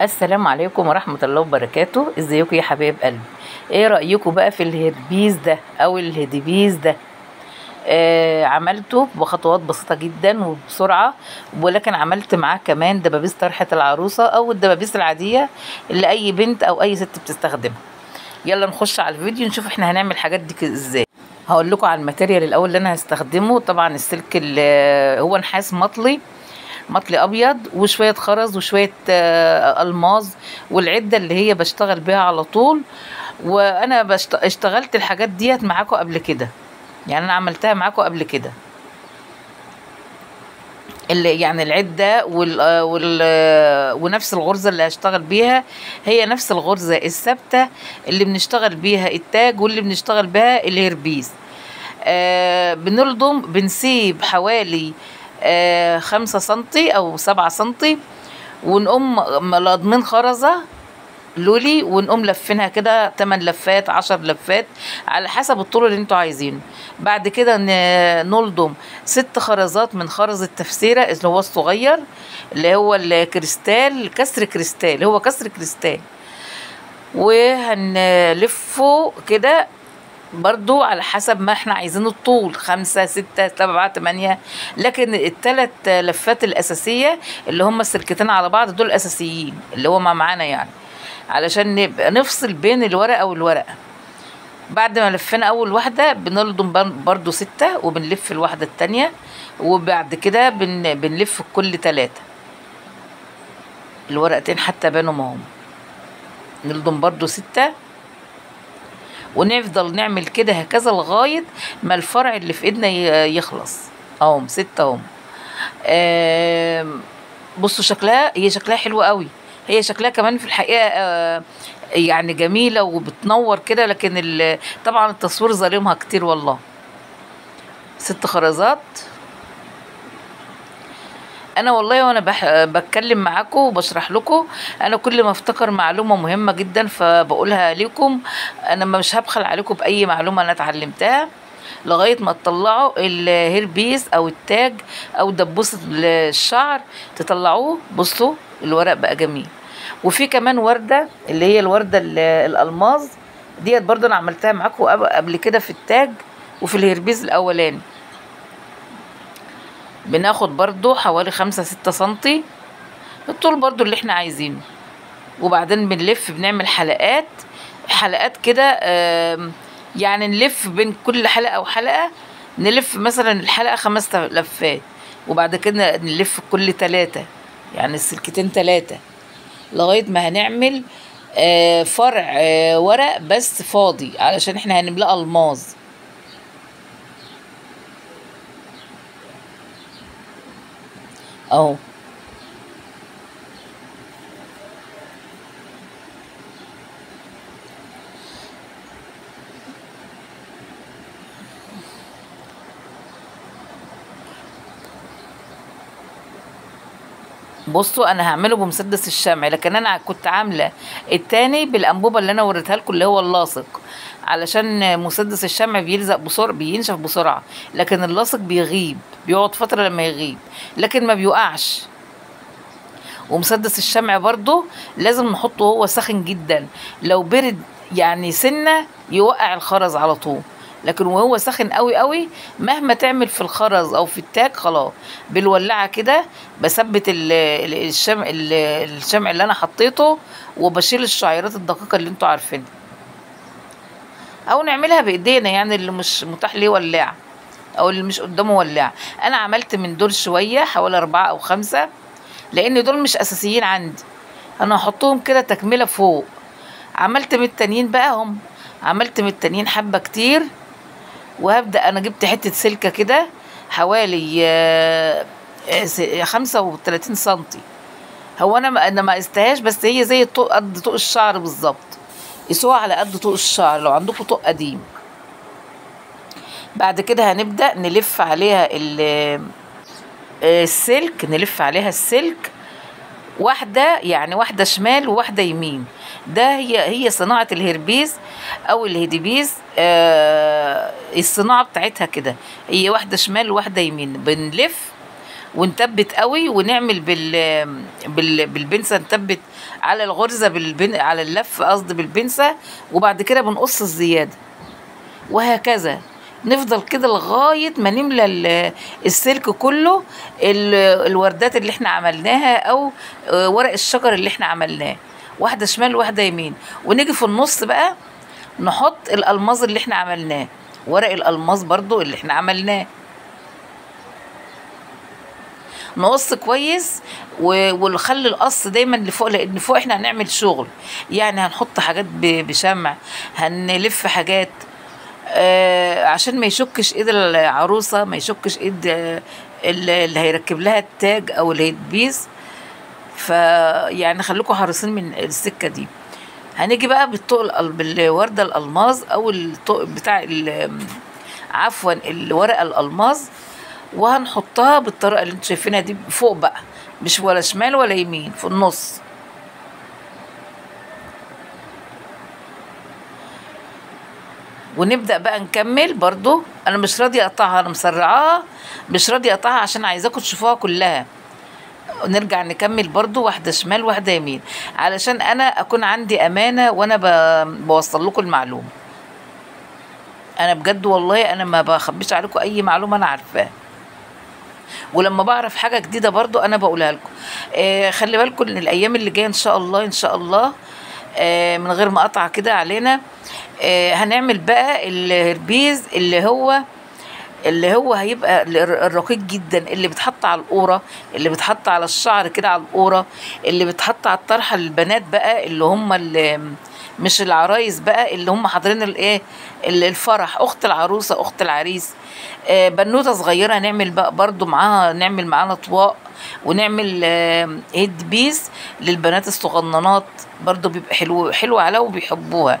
السلام عليكم ورحمة الله وبركاته. إزيكم يا حبايب قلبي؟ إيه رأيكم بقى في ال hair piece ده أو ال head piece ده؟ آه عملته بخطوات بسيطة جدا وبسرعة ولكن عملت معاه كمان دبابيس طرحة العروسة أو الدبابيس العادية اللي اي بنت أو أي ست بتستخدمها. يلا نخش على الفيديو نشوف إحنا هنعمل الحاجات دي إزاي. هقول لكم على ال material الأول اللي أنا هستخدمه. طبعا السلك هو نحاس مطلي. مطلي أبيض وشوية خرز وشوية آه، ألماظ والعدة اللي هي بشتغل بيها على طول. وأنا. اشتغلت الحاجات ديت معاكم قبل كده. يعني أنا عملتها معاكم قبل كده. اللي يعني العدة وال... آه، وال... آه، ونفس الغرزة اللي هشتغل بيها. هي نفس الغرزة الثابتة اللي بنشتغل بيها التاج واللي بنشتغل بيها الهربيس آه بنلضم بنسيب حوالي آه خمسة سنتي أو سبعة سنتي ونقوم لأضمين خرزة لولي ونقوم لفينها كده تمن لفات عشر لفات على حسب الطول اللي أنتوا عايزينه. بعد كده نلضم ست خرزات من خرز التفسيرة اللي هو الصغير اللي هو الكريستال كسر كريستال هو كسر كريستال. وهنلفه كده برضو على حسب ما إحنا عايزين الطول خمسة ستة سبعة تمانية. لكن التلات لفات الأساسية اللي هم السلكتين على بعض دول أساسيين اللي هو ما معانا يعني. علشان نبقى نفصل بين الورقة والورقة. بعد ما لفينا أول واحدة بنلضم بن- برضو ستة وبنلف الواحدة التانية وبعد كده بن بنلف كل تلاتة. الورقتين حتى بينهم اهم نلضم برضو ستة ونفضل نعمل كده هكذا لغاية ما الفرع اللي في إيدنا يخلص. اهم ستة اهم بصوا شكلها هي شكلها حلو قوي. هي شكلها كمان في الحقيقة آه، يعني جميلة وبتنور كده لكن طبعا التصوير ظالمها كتير والله. ست خرزات. أنا والله وأنا بح... بتكلم معاكم وبشرح لكم أنا كل ما أفتكر معلومة مهمة جدا فبقولها لكم أنا مش هبخل عليكم بأي معلومة أنا اتعلمتها لغاية ما تطلعوا الهيربيس أو التاج أو دبوسة الشعر تطلعوه بصوا الورق بقى جميل. وفي كمان وردة اللي هي الوردة ال- الألماظ ديت برضه أنا عملتها معاكم قبل- كده في التاج وفي الهيربيس الأولاني. بناخد برضو حوالي خمسة ستة سنتي الطول برضو اللي إحنا عايزينه. وبعدين بنلف بنعمل حلقات حلقات كده يعني نلف بين كل حلقة وحلقة نلف مثلا الحلقة خمس لفات وبعد كده نلف كل تلاتة يعني السلكتين تلاتة لغاية ما هنعمل آه، فرع آه، ورق بس فاضي علشان إحنا هنملاه ألماظ. اهو بصوا أنا هعمله بمسدس الشمع لكن أنا كنت عاملة التاني بالأنبوبة اللي أنا وريتها لكم اللي هو اللاصق. علشان مسدس الشمع بيلزق بسرعة بينشف بسرعة لكن اللاصق بيغيب بيقعد فترة لما يغيب لكن ما بيوقعش. ومسدس الشمع برضو لازم نحطه هو ساخن جدا. لو برد يعني سنة يوقع الخرز على طول. لكن وهو ساخن قوي قوي مهما تعمل في الخرز أو في التاج خلاص بالولاعه كده بثبت ال- ال- الشمع ال- الشمع اللي أنا حطيته وبشيل الشعيرات الدقيقة اللي أنتوا عارفينها. أو نعملها بإيدينا يعني اللي مش متاح ليه ولاعة أو اللي مش قدامه ولاعة. أنا عملت من دول شوية حوالي أربعة أو خمسة لأن دول مش أساسيين عندي. أنا هحطهم كده تكملة فوق. عملت من التانيين بقى هم. عملت من التانيين حبة كتير. وهبدأ أنا جبت حتة سلكة كده حوالي آه، آه، س- خمسة وتلاتين سنتي. هو أنا ما أنا ما قستهاش بس هي زي قد طوق الشعر بالظبط. قيسوها على قد طوق الشعر لو عندكم طوق قديم. بعد كده هنبدأ نلف عليها ال- آه، السلك نلف عليها السلك. واحدة يعني واحدة شمال وواحدة يمين. ده هي هي صناعة الهربيس أو الهديبيس آه الصناعة بتاعتها كده. هي واحدة شمال وواحدة يمين. بنلف ونثبت قوي ونعمل بال, بال... بالبنسة نثبت على الغرزة بالبن... على اللف قصدي بالبنسة وبعد كده بنقص الزيادة. وهكذا. نفضل كده لغاية ما نملى ال- السلك كله ال- الوردات اللي إحنا عملناها أو آه، ورق الشجر اللي إحنا عملناه. واحدة شمال واحدة يمين. ونيجي في النص بقى نحط الألماظ اللي إحنا عملناه. ورق الألماظ برضو اللي إحنا عملناه. نقص كويس ونخلي القص دايما لفوق لأن فوق إحنا هنعمل شغل. يعني هنحط حاجات بشمع. هنلف حاجات آه عشان ما يشكش إيد العروسة ما يشكش إيد آه، اللي اللي هيركب لها التاج أو اللي هيتبيس فيعني خليكم حريصين من السكة دي. هنيجي بقى بالطوق بالوردة الألماظ أو الطوق بتاع عفوا الورقة الألماظ وهنحطها بالطريقة اللي أنتوا شايفينها دي فوق بقى. مش ولا شمال ولا يمين في النص. ونبدأ بقى نكمل برضو. أنا مش راضية أقطعها أنا مسرعاها. مش راضية أقطعها عشان عايزاكم تشوفوها كلها. ونرجع نكمل برضو واحدة شمال واحدة يمين. علشان أنا أكون عندي أمانة وأنا بوصل لكم المعلومة. أنا بجد والله أنا ما بخبيش عليكم أي معلومة أنا عارفاها. ولما بعرف حاجة جديدة برضو أنا بقولها لكم. آه خلي بالكم إن الأيام اللي جاية إن شاء الله إن شاء الله آه من غير ما أقطع كده علينا آه هنعمل بقى الهربيز اللي هو اللي هو هيبقى الر- الرقيق جدا اللي بيتحط على القوره اللي بيتحط على الشعر كده على القوره اللي بيتحط على الطرحة للبنات بقى اللي هم اللي مش العرايس بقى اللي هم حاضرين الايه ال- الفرح. أخت العروسة أخت العريس. آه، بنوتة صغيرة نعمل بقى برضو معاها نعمل معانا طواق ونعمل آه، هيد بيس للبنات الصغننات. برضو بيبقى حلو حلو عليها وبيحبوها.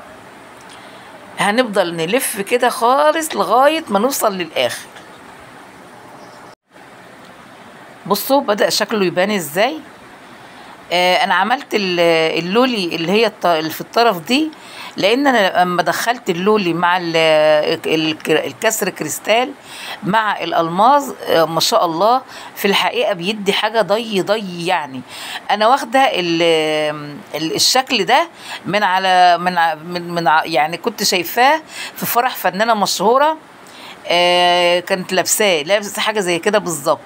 هنفضل نلف كده خالص لغاية ما نوصل للآخر. بصوا بدأ شكله يبان إزاي؟ أنا عملت ال- اللولي اللي هي في الطرف دي لأن أنا لما دخلت اللولي مع ال- ال- الكسر كريستال مع الألماظ آه، ما شاء الله في الحقيقة بيدي حاجة ضي ضي يعني. أنا واخدة ال- ال- الشكل ده من على من من, يعني كنت شايفاه في فرح فنانة مشهورة آه، كانت لابساه لابسة حاجة زي كده بالظبط.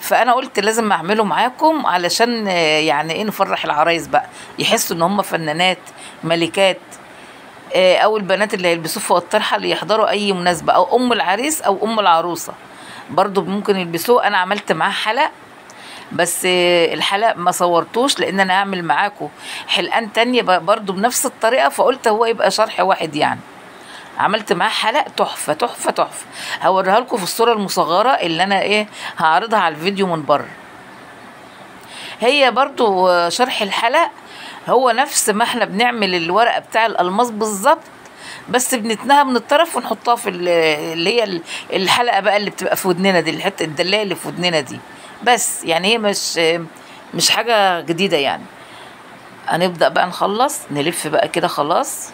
فأنا قلت لازم أعمله معاكم علشان آه، يعني إيه نفرح العرايس بقى. يحسوا إن هم فنانات ملكات آه، أو البنات اللي هيلبسوه فوق الطرحة اللي يحضروا أي مناسبة أو أم العريس أو أم العروسة. برضو ممكن يلبسوه. أنا عملت معاه حلق بس آه، الحلق ما صورتوش لأن أنا هعمل معاكم حلقان تانية برضو بنفس الطريقة فقلت هو يبقى شرح واحد يعني. عملت معاه حلق تحفة تحفة تحفة. هوريها لكم في الصورة المصغرة اللي أنا إيه هعرضها على الفيديو من بره. هي برضو شرح الحلق هو نفس ما إحنا بنعمل الورقة بتاع الألماس بالظبط بس بنتنها من الطرف ونحطها في ال- اللي هي ال- الحلقة بقى اللي بتبقى في ودننا دي الحتة الدلايه اللي في ودننا دي. بس يعني هي مش مش حاجة جديدة يعني. هنبدأ بقى نخلص نلف بقى كده خلاص.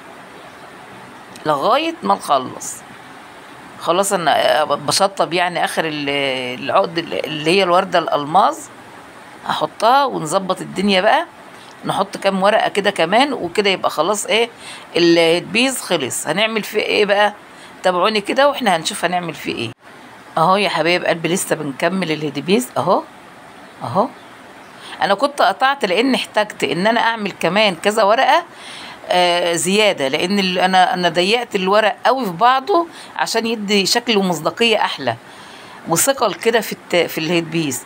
لغاية ما نخلص. خلاص أنا بشطب يعني آخر ال- العقد اللي هي الوردة الألماظ. هحطها ونظبط الدنيا بقى. نحط كام ورقة كده كمان وكده يبقى خلاص إيه ال piece خلص. هنعمل فيه إيه بقى؟ تابعوني كده وإحنا هنشوف هنعمل فيه إيه. أهو يا حبايب قلبي لسه بنكمل ال head piece أهو. أهو. أنا كنت قطعت لأن احتجت إن أنا أعمل كمان كذا ورقة. زيادة لأن أنا أنا ضيقت الورق قوي في بعضه عشان يدي شكل ومصداقية أحلى. وثقل كده في الت... في ال head piece.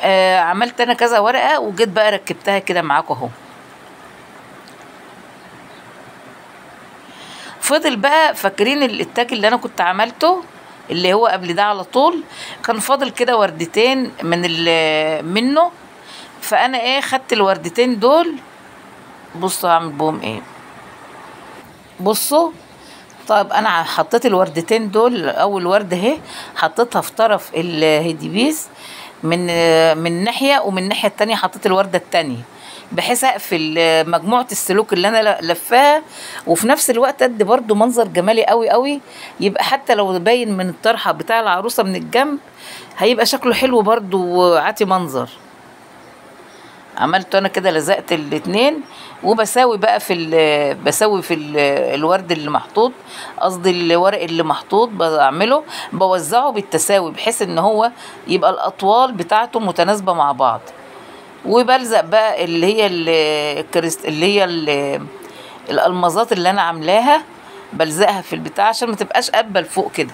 آه عملت أنا كذا ورقة وجيت بقى ركبتها كده معاكم أهو. فضل بقى فاكرين الاتاك اللي أنا كنت عملته اللي هو قبل ده على طول كان فاضل كده وردتين من منه. فأنا إيه خدت الوردتين دول بصوا هعمل بهم إيه. بصوا طيب أنا حطيت الوردتين دول اول ورده اهي حطيتها في طرف الهيديبيس من من ناحية ومن الناحية التانية حطيت الوردة التانية بحيث اقفل مجموعة السلوك اللي أنا لفاها وفي نفس الوقت ادي برضو منظر جمالي قوي قوي يبقى حتى لو باين من الطرحة بتاع العروسة من الجنب هيبقى شكله حلو برضو وعاتي منظر. عملت أنا كده لزقت الاتنين. وبساوي بقى في بساوي في ال- الورد اللي محطوط قصدي الورق اللي محطوط بعمله بوزعه بالتساوي بحيث إن هو يبقى الأطوال بتاعته متناسبة مع بعض. وبلزق بقى اللي هي اللي هي ال- الألمازات اللي أنا عاملاها بلزقها في البتاع عشان ما تبقاش قابه لفوق كده.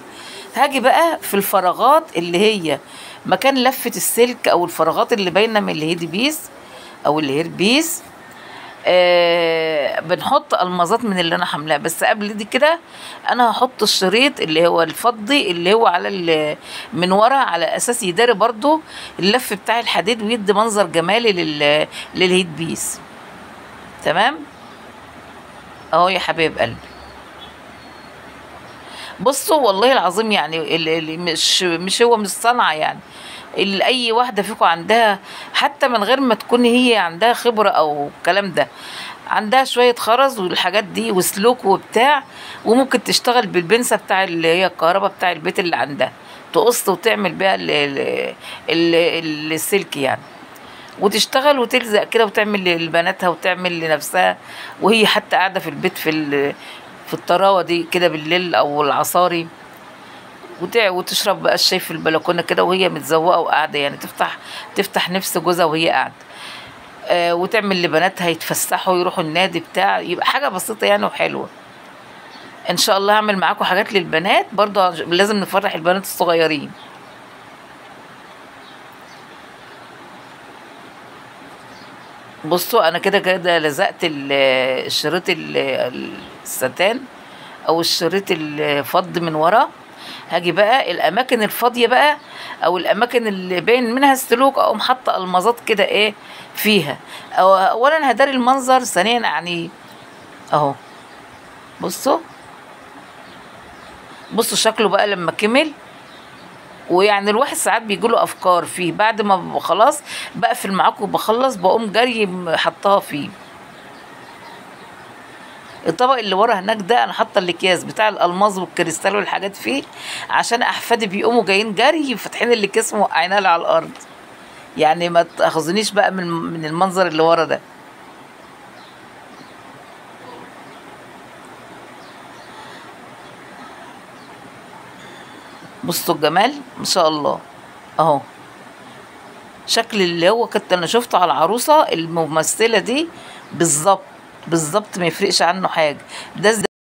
هاجي بقى في الفراغات اللي هي مكان لفة السلك أو الفراغات اللي باينة من ال head piece. أو ال hair piece آه بنحط المازات من اللي أنا عاملاها. بس قبل دي كده أنا هحط الشريط اللي هو الفضي اللي هو على من ورا على أساس يداري برضو اللف بتاع الحديد ويدي منظر جمالي لل للهيد بيس تمام؟ أهو يا حبايب قلبي. بصوا والله العظيم يعني ال- ال- مش مش هو مش صنعة يعني. أي واحدة فيكم عندها حتى من غير ما تكون هي عندها خبرة أو الكلام ده عندها شوية خرز والحاجات دي وسلوك وبتاع وممكن تشتغل بالبنسة بتاع اللي هي الكهرباء بتاع البيت اللي عندها تقص وتعمل بيها ال- ال- ال- السلك يعني. وتشتغل وتلزق كده وتعمل لبناتها وتعمل لنفسها وهي حتى قاعدة في البيت في في الطراوة دي كده بالليل أو العصاري. وتشرب بقى الشاي في البلكونة كده وهي متزوقة وقاعدة يعني تفتح تفتح نفس جوزها وهي قاعدة. آه وتعمل لبناتها يتفسحوا يروحوا النادي بتاع يبقى حاجة بسيطة يعني وحلوة. إن شاء الله هعمل معاكم حاجات للبنات برضه لازم نفرح البنات الصغيرين. بصوا أنا كده كده لزقت ال- الشريط ال- الستان أو الشريط الفض من ورا. هاجي بقى الأماكن الفاضية بقى أو الأماكن اللي باين منها السلوك أو حاطة المازات كده إيه فيها. أو اولا هداري المنظر ثانيا يعني أهو. بصوا. بصوا شكله بقى لما كمل. ويعني الواحد ساعات بيجيله أفكار فيه. بعد ما خلاص بقفل معاكم وبخلص بقوم جري حطها فيه. الطبق اللي ورا هناك ده أنا حاطة الأكياس بتاع الألماظ والكريستال والحاجات فيه عشان أحفادي بيقوموا جايين جري فاتحين الأكياس موقعينها لي على الأرض. يعني ما تاخذونيش بقى من من المنظر اللي ورا ده. بصوا الجمال ما شاء الله. أهو. شكل اللي هو كنت أنا شفته على العروسة الممثلة دي بالظبط. بالظبط ما يفرقش عنه حاجة. ده